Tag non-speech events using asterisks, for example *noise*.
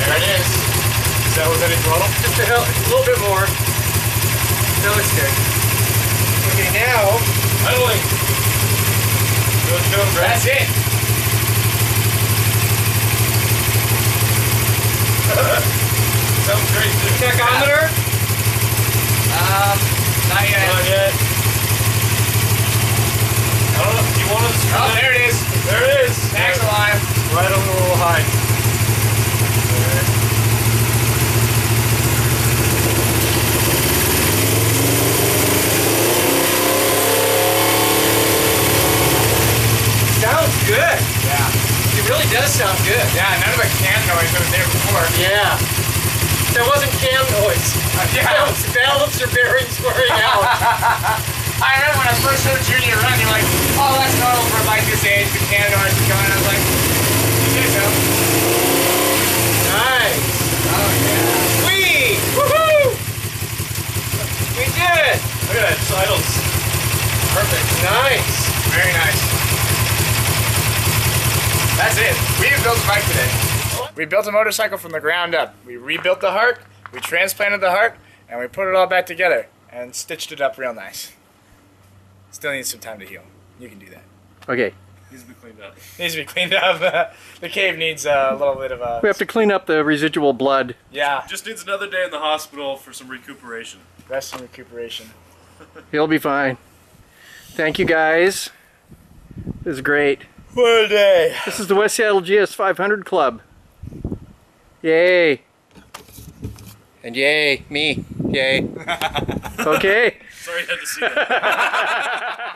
There it is. Is that within any throttle? Just a, little bit more. That looks good. Okay, now... Pedaling. Good job, That's it. *laughs* Sounds great, dude. Tachometer? Um, not yet. Not yet. There it is. Max alive. Right on the little high. Sounds good. Yeah. It really does sound good. Yeah, none of the cam noise that was there before. Yeah. That wasn't cam noise. Uh, That yeah. was valves or bearings wearing out. *laughs* I remember when I first showed Junior around, you're like, for a bike this age. The cam noise is going. I was like, you did know. nice. Oh, yeah. Sweet. Woohoo! We did it. Look at that. Just idles. Perfect. Nice. Very nice. That's it. We built a bike today. We built a motorcycle from the ground up. We rebuilt the heart, we transplanted the heart, and we put it all back together and stitched it up real nice. Still needs some time to heal. You can do that. Okay, Needs to be cleaned up. *laughs* Needs to be cleaned up. *laughs* the cave needs uh, a little bit of a we have to clean up the residual blood. yeah Just needs another day in the hospital for some recuperation. rest and recuperation. *laughs* He'll be fine. Thank you guys. This is great. What a day! This is the West Seattle GS 500 Club. Yay. And yay, me. Yay. okay. Sorry you had to see that.